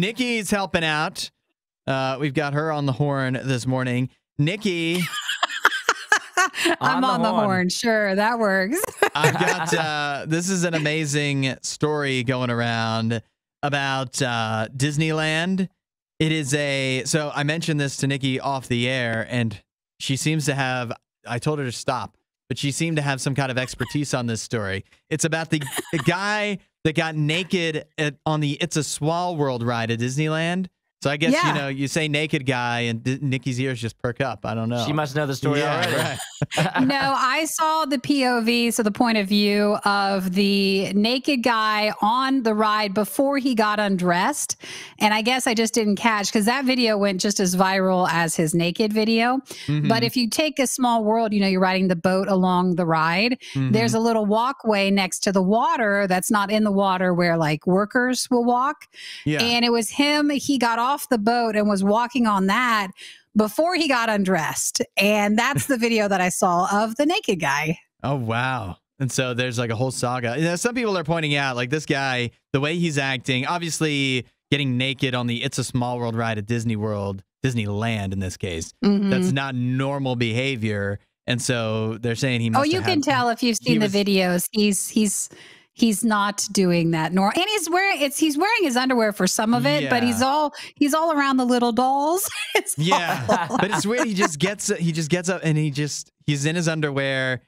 Nikki's helping out. Uh, we've got her on the horn this morning. Nikki, I'm On on the the horn. horn. Sure, that works. I've got uh, this is an amazing story going around about uh, Disneyland. It is a so I mentioned this to Nikki off the air, and she seems to have. I told her to stop, but she seemed to have some kind of expertise on this story. It's about the, the guy that got naked at, on the It's a Small World ride at Disneyland. So I guess Yeah. you know you say naked guy, and D- Nikki's ears just perk up. I don't know. She must know the story Yeah, already. right. no, I saw the POV, so the point of view of the naked guy on the ride before he got undressed. And I guess I just didn't catch because that video went just as viral as his naked video. Mhm. But if you take a small world, you know, you're riding the boat along the ride, Mhm. there's a little walkway next to the water that's not in the water where like workers will walk. yeah. And it was him. He got off the boat and was walking on that before he got undressed. And that's the video that I saw of the naked guy. Oh wow. And so there's like a whole saga. You know, some people are pointing out like this guy, the way he's acting, obviously getting naked on the It's a Small World ride at Disney World, Disneyland in this case. Mhm. That's not normal behavior. And so they're saying he must Oh, you can tell if you've seen was- the videos. He's he's he's not doing that nor and he's wearing it's he's wearing his underwear for some of it, but he's all he's all around the little dolls. It's Yeah. all- but it's weird. He just gets he just gets up and he just he's in his underwear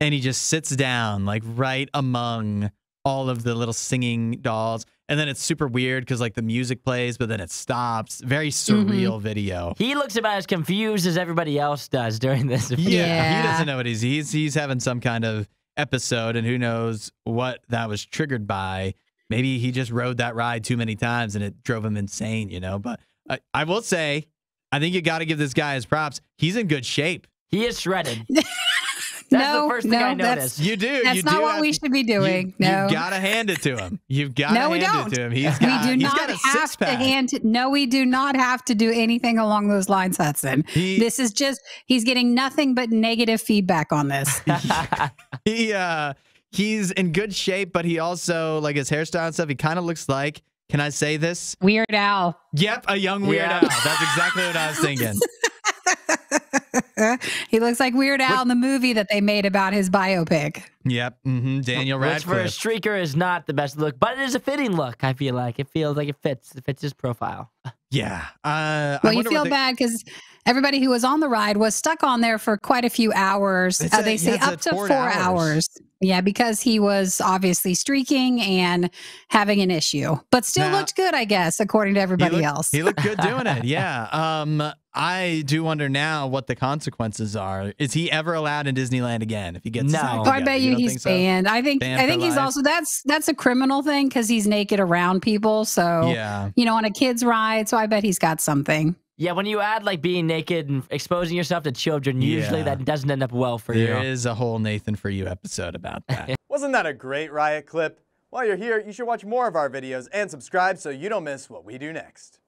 and he just sits down like right among all of the little singing dolls. And then it's super weird because like the music plays, but then it stops. Very Mm-hmm. surreal video. He looks about as confused as everybody else does during this. Yeah, he doesn't know what he's he's he's having some kind of episode, and who knows what that was triggered by. Maybe he just rode that ride too many times and it drove him insane, you know. But I, I will say, I think you got to give this guy his props. He's in good shape. He is shredded. no, the first thing no, I that's noticed. You do. that's you not do what have- we should be doing. You, no. have got to hand it to him. You've got to No, we hand don't. it to him. He's we got, do he's not got a have to pack. hand. No, we do not have to do anything along those lines, Hudson. He- this is just he's getting nothing but negative feedback on this. he uh he's in good shape, but he also like his hairstyle and stuff. He kind of looks like. Can I say this? Weird Al. Yep, a young Weird Yeah. Al. That's exactly what I was thinking. he looks like Weird Al in the movie that they made about his biopic. Yep, Mm-hmm. Daniel Which for a Radcliffe. streaker is not the best look, but it is a fitting look. I feel like it feels like it fits. It fits his profile. Yeah. Uh, I Well, you feel they- bad because everybody who was on the ride was stuck on there for quite a few hours. Uh, said- they yeah, say it said up to four four, hours. hours. Yeah, because he was obviously streaking and having an issue, but still Now- looked good, I guess, according to He everybody looked, else. he looked good doing it. Yeah. Um, I do wonder now what the consequences are. Is he ever allowed in Disneyland again if he gets No. Oh, I bet you, don't he's think so? banned. I think Banned I think he's life? also that's that's a criminal thing because he's naked around people. So Yeah. you know, on a kid's ride. So I bet he's got something. Yeah, when you add like being naked and exposing yourself to children, usually Yeah. that doesn't end up well for There you. There is a whole Nathan for you episode about that. Wasn't that a great riot clip? While you're here, you should watch more of our videos and subscribe so you don't miss what we do next.